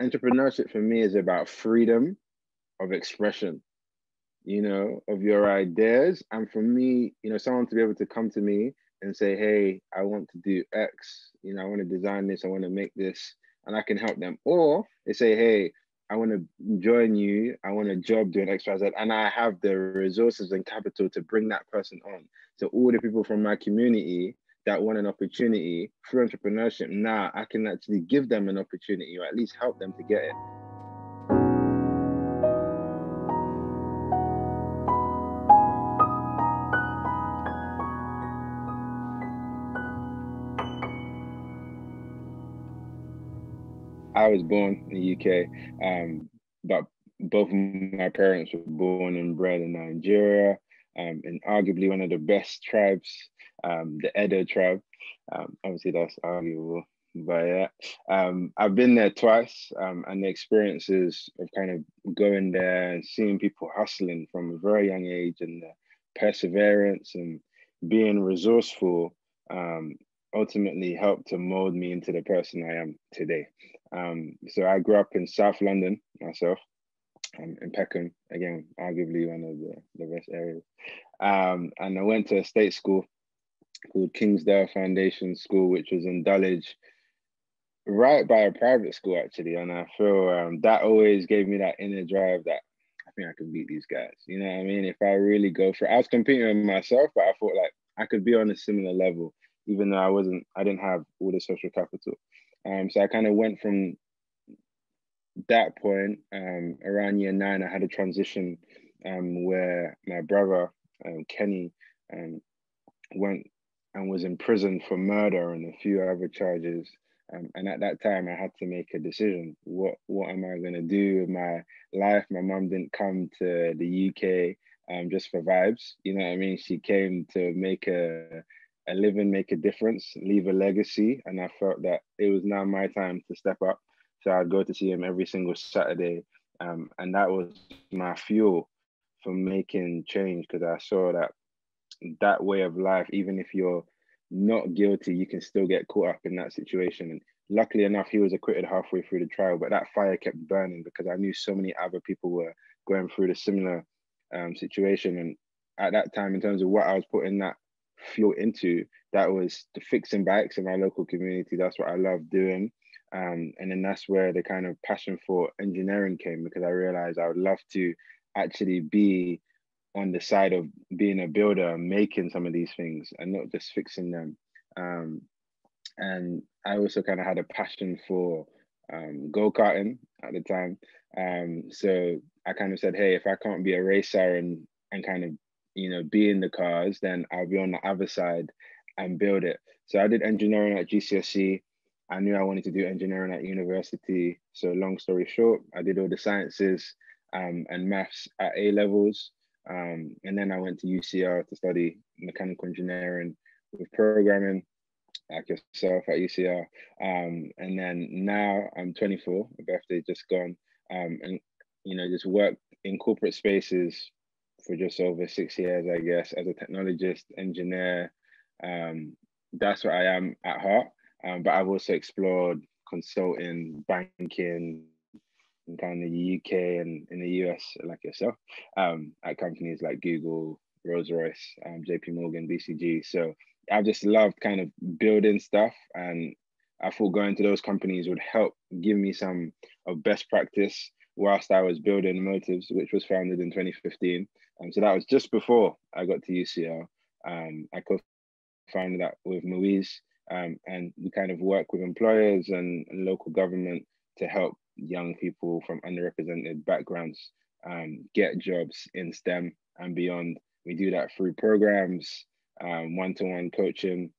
entrepreneurship for me is about freedom of expression, you know, of your ideas. And for me, you know, someone to be able to come to me and say, hey, I want to do X, you know, I want to design this, I want to make this, and I can help them. Or they say, hey, I want to join you, I want a job doing X, Y, Z, and I have the resources and capital to bring that person on. So all the people from my community that want an opportunity through entrepreneurship, now I can actually give them an opportunity or at least help them to get it. I was born in the UK, um, but both my parents were born and bred in Nigeria, um, and arguably one of the best tribes, um, the Edo tribe. Um, obviously, that's arguable, but yeah, um, I've been there twice, um, and the experiences of kind of going there and seeing people hustling from a very young age, and the perseverance and being resourceful um, ultimately helped to mold me into the person I am today. Um, so I grew up in South London myself, um, in Peckham, again, arguably one of the, the best areas. Um, and I went to a state school called Kingsdale Foundation School, which was in Dulwich, right by a private school actually. And I feel um, that always gave me that inner drive that I think I could beat these guys. You know what I mean? If I really go for it, I was competing with myself, but I thought like I could be on a similar level, even though I wasn't, I didn't have all the social capital. Um, so I kind of went from that point um, around year nine. I had a transition um, where my brother um, Kenny um, went and was in prison for murder and a few other charges. Um, and at that time, I had to make a decision. What what am I going to do with my life? My mom didn't come to the UK um, just for vibes. You know what I mean? She came to make a a living, make a difference, leave a legacy. And I felt that it was now my time to step up. So I'd go to see him every single Saturday. Um, and that was my fuel for making change because I saw that that way of life, even if you're not guilty, you can still get caught up in that situation. And luckily enough, he was acquitted halfway through the trial, but that fire kept burning because I knew so many other people were going through the similar um, situation. And at that time, in terms of what I was putting that fuel into that was the fixing bikes in my local community. That's what I love doing. Um, and then that's where the kind of passion for engineering came because I realized I would love to actually be on the side of being a builder, making some of these things and not just fixing them. Um, and I also kind of had a passion for um, go karting at the time. Um, so I kind of said, hey, if I can't be a racer and and kind of you know, be in the cars, then I'll be on the other side and build it. So I did engineering at GCSE. I knew I wanted to do engineering at university. So long story short, I did all the sciences um, and maths at A levels. Um, and then I went to UCL to study mechanical engineering with programming, like yourself at UCL. Um, and then now I'm 24, my birthday just gone, um, and you know just worked in corporate spaces for just over six years, I guess, as a technologist, engineer. Um, that's what I am at heart. Um, but I've also explored consulting, banking, in kind of the UK and in the US, like yourself, um, at companies like Google, Rolls Royce, um, JP Morgan, BCG. So I've just loved kind of building stuff. And I thought going to those companies would help give me some of best practice whilst I was building Motivez, which was founded in 2015. Um, so that was just before I got to UCL. Um, I co-founded that with Louise, um, and we kind of work with employers and, local government to help young people from underrepresented backgrounds um, get jobs in STEM and beyond. We do that through programs, um, one-to-one coaching,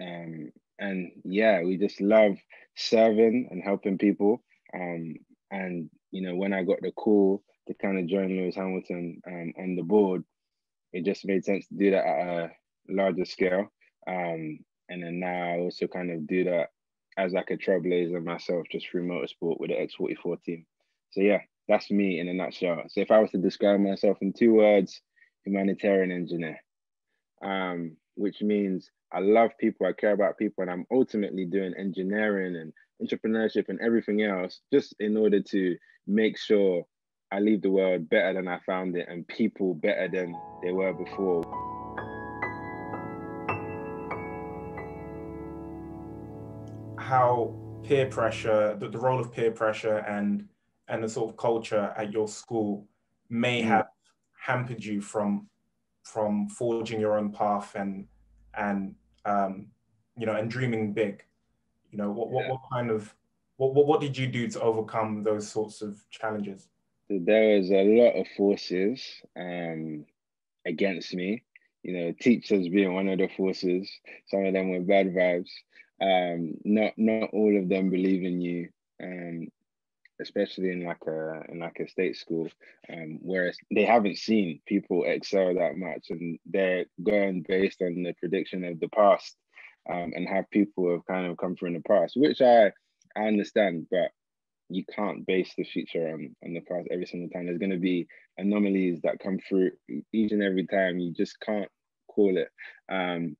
um, and yeah, we just love serving and helping people. and you know, when I got the call to kind of join Lewis Hamilton um, on the board, it just made sense to do that at a larger scale. Um, and then now I also kind of do that as like a trailblazer myself, just through motorsport with the X44 team. So yeah, that's me in a nutshell. So if I was to describe myself in two words, humanitarian engineer. um, which means I love people, I care about people, and I'm ultimately doing engineering and entrepreneurship and everything else just in order to make sure I leave the world better than I found it and people better than they were before. How peer pressure, the, the role of peer pressure and and the sort of culture at your school may mm. have hampered you from from forging your own path and and um, you know and dreaming big. You know what, what, what kind of what, what what did you do to overcome those sorts of challenges? There was a lot of forces um, against me. You know teachers being one of the forces. Some of them were bad vibes um, not not all of them believe in you um, especially in like a in like a state school, um, where they haven't seen people excel that much, and they're going based on the prediction of the past, um, and have people have kind of come from the past, which I I understand, but you can't base the future on on the past every single time. There's going to be anomalies that come through each and every time. You just can't call it. Um,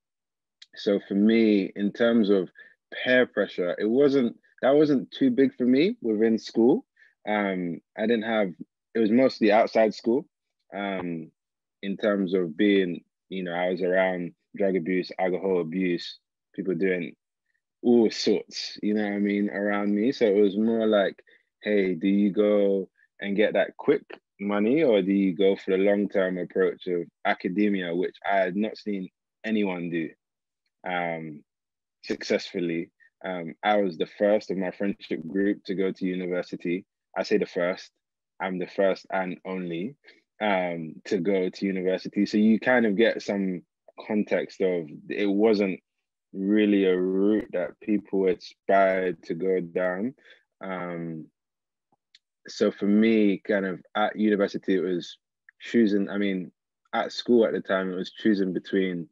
so for me, in terms of peer pressure, it wasn't that wasn't too big for me within school. Um, I didn't have it was mostly outside school. Um, in terms of being, you know, I was around drug abuse, alcohol abuse, people doing all sorts, you know what I mean, around me. So it was more like, hey, do you go and get that quick money or do you go for the long term approach of academia, which I had not seen anyone do um, successfully? Um, I was the first of my friendship group to go to university. I say the first, I'm the first and only um, to go to university. So you kind of get some context of it wasn't really a route that people aspired to go down. Um, so for me, kind of at university, it was choosing, I mean, at school at the time, it was choosing between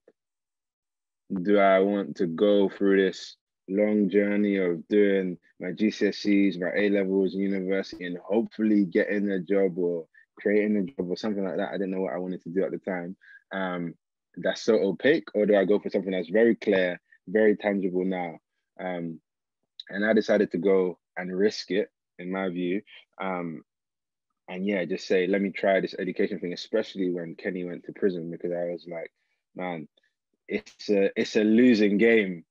do I want to go through this long journey of doing my GCSEs, my A levels, university, and hopefully getting a job or creating a job or something like that. I didn't know what I wanted to do at the time. Um, that's so opaque, or do I go for something that's very clear, very tangible now? Um, and I decided to go and risk it, in my view. Um, and yeah, just say, let me try this education thing, especially when Kenny went to prison, because I was like, man, it's a it's a losing game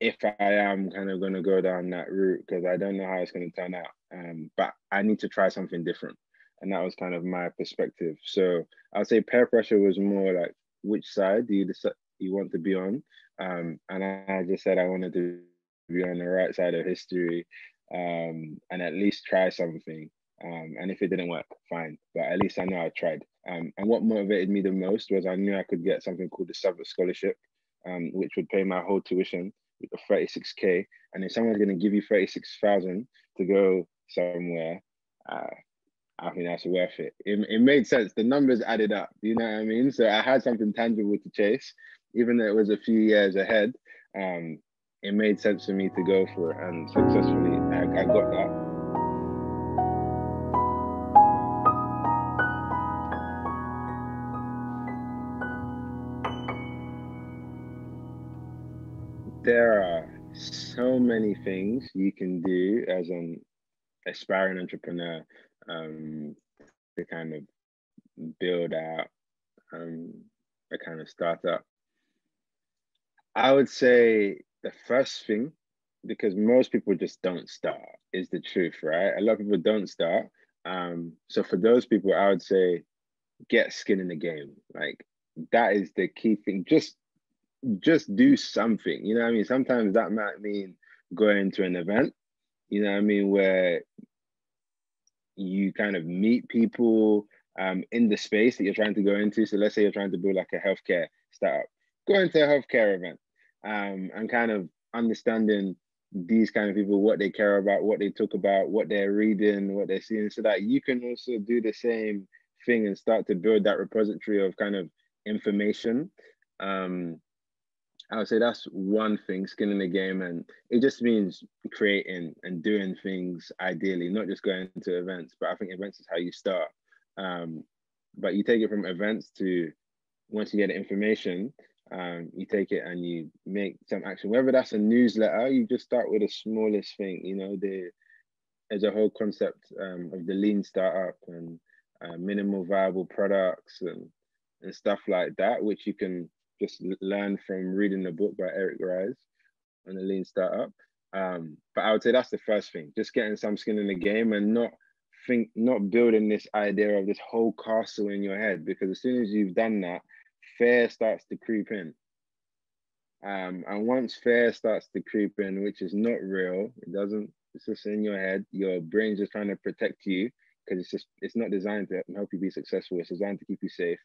if I am kind of going to go down that route because I don't know how it's going to turn out. Um, but I need to try something different. And that was kind of my perspective. So I'd say peer pressure was more like, which side do you decide you want to be on? Um, and I just said I wanted to be on the right side of history um, and at least try something. Um, and if it didn't work, fine. But at least I know I tried. Um, and what motivated me the most was I knew I could get something called the Southwark Scholarship, um, which would pay my whole tuition with 36k, and if someone's going to give you 36,000 to go somewhere, uh, I think that's worth it. it. It made sense. The numbers added up. You know what I mean? So I had something tangible to chase, even though it was a few years ahead. Um, it made sense for me to go for it, and successfully, I, I got that. There are so many things you can do as an aspiring entrepreneur um, to kind of build out um, a kind of startup. I would say the first thing, because most people just don't start, is the truth, right? A lot of people don't start. Um, so for those people, I would say get skin in the game. Like that is the key thing. Just just do something. You know I mean? Sometimes that might mean going to an event, you know I mean, where you kind of meet people um, in the space that you're trying to go into. So let's say you're trying to build like a healthcare startup, go into a healthcare event um, and kind of understanding these kind of people, what they care about, what they talk about, what they're reading, what they're seeing, so that you can also do the same thing and start to build that repository of kind of information. Um, I would say that's one thing, skin in the game, and it just means creating and doing things ideally, not just going to events. But I think events is how you start. Um, but you take it from events to once you get information, Um, you take it and you make some action. Whether that's a newsletter, you just start with the smallest thing. You know, the there's a whole concept um, of the lean startup and uh, minimal viable products and and stuff like that, which you can just learn from reading the book by Eric Ries on the lean startup. Um, but I would say that's the first thing, just getting some skin in the game and not think, not building this idea of this whole castle in your head, because as soon as you've done that, fear starts to creep in. Um, and once fear starts to creep in, which is not real, it doesn't, it's just in your head, your brain's just trying to protect you because it's just, it's not designed to help you be successful. It's designed to keep you safe.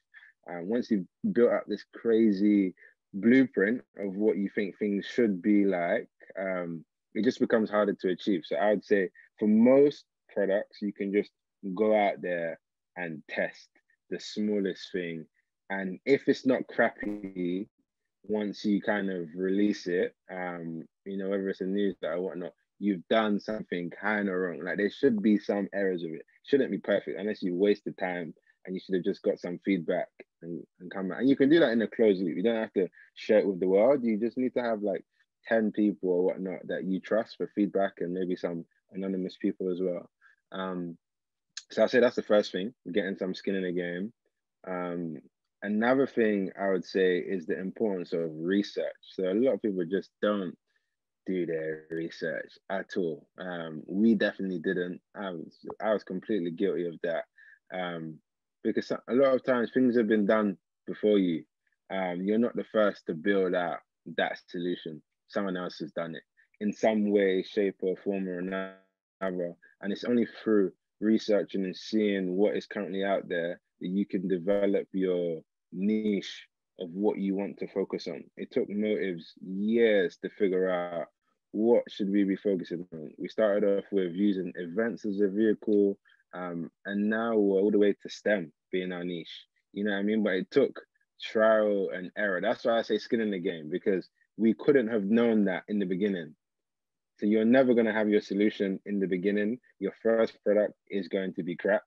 Um, once you've built up this crazy blueprint of what you think things should be like, um, it just becomes harder to achieve. So I would say for most products, you can just go out there and test the smallest thing. And if it's not crappy, once you kind of release it, um, you know, whether it's a newsletter or whatnot, you've done something kind of wrong. Like there should be some errors of it. Shouldn't be perfect unless you wasted time and you should have just got some feedback and, and come back. And you can do that in a closed loop. You don't have to share it with the world. You just need to have like 10 people or whatnot that you trust for feedback and maybe some anonymous people as well. Um, so I say that's the first thing, getting some skin in the game. Um, another thing I would say is the importance of research. So a lot of people just don't do their research at all. Um, we definitely didn't. I was I was completely guilty of that. Um, because a lot of times things have been done before you. Um, you're not the first to build out that solution. Someone else has done it in some way, shape, or form or another. And it's only through researching and seeing what is currently out there that you can develop your niche of what you want to focus on. It took Motivez years to figure out what should we be focusing on. We started off with using events as a vehicle, um, and now we're all the way to STEM being our niche. You know what I mean? But it took trial and error. That's why I say skin in the game because we couldn't have known that in the beginning. So you're never going to have your solution in the beginning. Your first product is going to be crap.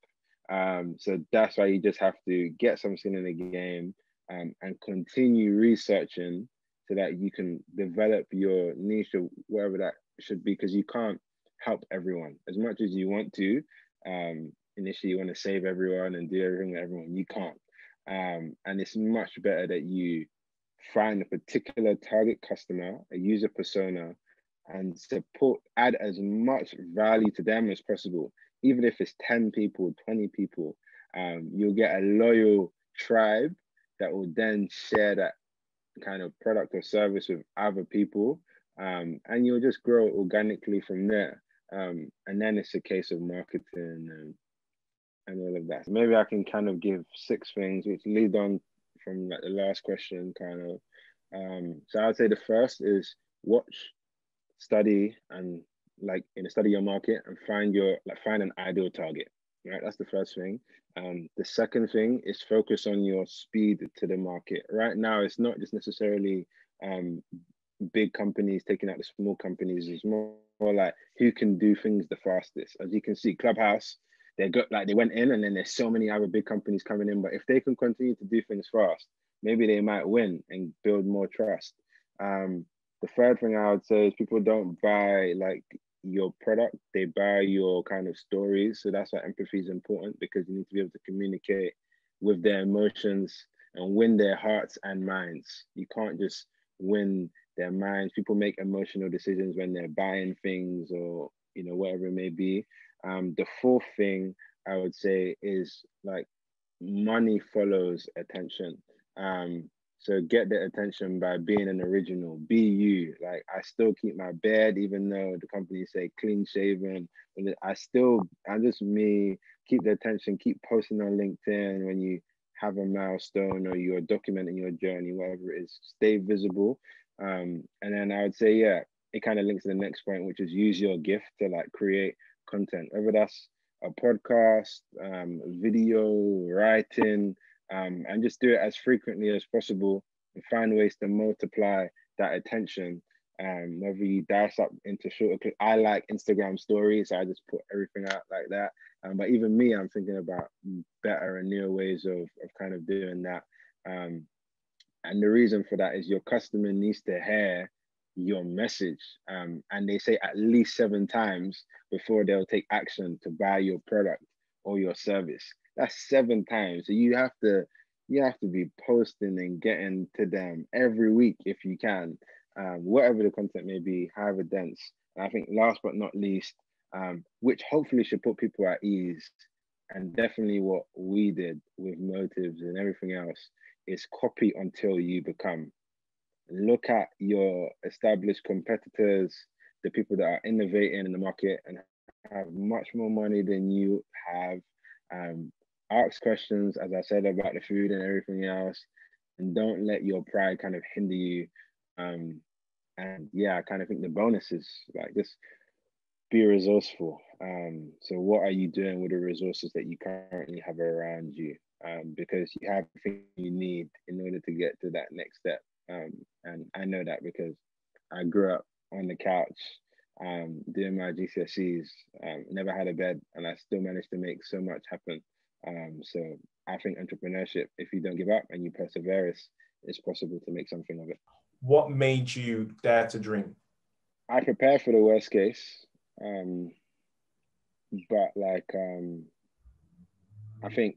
Um, so that's why you just have to get some skin in the game um, and continue researching so that you can develop your niche or whatever that should be because you can't help everyone as much as you want to um, initially you want to save everyone and do everything with everyone. You can't. Um, and it's much better that you find a particular target customer, a user persona, and support, add as much value to them as possible. Even if it's 10 people, 20 people, um, you'll get a loyal tribe that will then share that kind of product or service with other people. Um, and you'll just grow organically from there. Um, and then it's a case of marketing and, and all of that. Maybe I can kind of give six things which lead on from like the last question, kind of. Um, so I'd say the first is watch, study, and like in a study your market and find your like find an ideal target. Right, that's the first thing. Um, the second thing is focus on your speed to the market. Right now, it's not just necessarily um, big companies taking out the small companies. It's more more like who can do things the fastest. As you can see, Clubhouse, they got like they went in, and then there's so many other big companies coming in. But if they can continue to do things fast, maybe they might win and build more trust. Um, the third thing I would say is people don't buy like your product; they buy your kind of stories. So that's why empathy is important because you need to be able to communicate with their emotions and win their hearts and minds. You can't just win their minds. People make emotional decisions when they're buying things or you know whatever it may be. Um, the fourth thing I would say is like money follows attention. Um, so get the attention by being an original. Be you. Like I still keep my bed, even though the company say clean shaven. I still, I'm just me. Keep the attention. Keep posting on LinkedIn when you have a milestone or you're documenting your journey, whatever it is. Stay visible. Um, and then I would say, yeah, it kind of links to the next point, which is use your gift to like create content, whether that's a podcast, um, video, writing, um, and just do it as frequently as possible and find ways to multiply that attention. Um, whether you dice up into shorter I like Instagram stories, so I just put everything out like that. Um, but even me, I'm thinking about better and newer ways of, of kind of doing that. Um, and the reason for that is your customer needs to hear your message. Um, and they say at least seven times before they'll take action to buy your product or your service. That's seven times. So you have to you have to be posting and getting to them every week if you can, um, whatever the content may be, however dense. And I think last but not least, um, which hopefully should put people at ease, and definitely what we did with Motivez and everything else is copy until you become. Look at your established competitors, the people that are innovating in the market and have much more money than you have. Um, ask questions, as I said, about the food and everything else, and don't let your pride kind of hinder you. Um, and yeah, I kind of think the bonus is like just be resourceful. Um, so what are you doing with the resources that you currently have around you? Um, because you have everything you need in order to get to that next step. Um, and I know that because I grew up on the couch um, doing my GCSEs, um, never had a bed, and I still managed to make so much happen. Um, so I think entrepreneurship, if you don't give up and you persevere, it's, possible to make something of it. What made you dare to dream? I prepared for the worst case, um, but like um, I think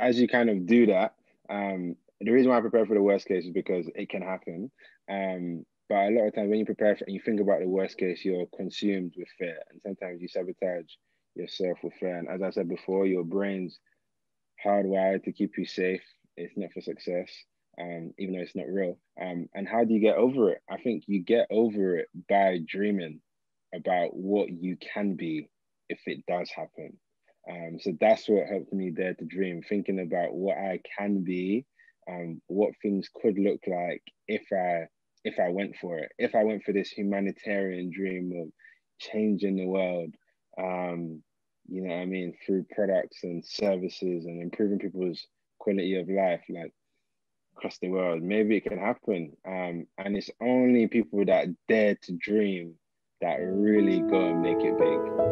as you kind of do that, um, the reason why I prepare for the worst case is because it can happen. Um, but a lot of times when you prepare for, and you think about the worst case, you're consumed with fear, and sometimes you sabotage yourself with fear. And as I said before, your brain's hardwired to keep you safe. It's not for success, um, even though it's not real. Um, and how do you get over it? I think you get over it by dreaming about what you can be if it does happen. Um, so that's what helped me dare to dream, thinking about what I can be, um, what things could look like if I if I went for it, if I went for this humanitarian dream of changing the world, um, you know what I mean, through products and services and improving people's quality of life, like across the world. Maybe it can happen. Um, and it's only people that dare to dream that really go and make it big.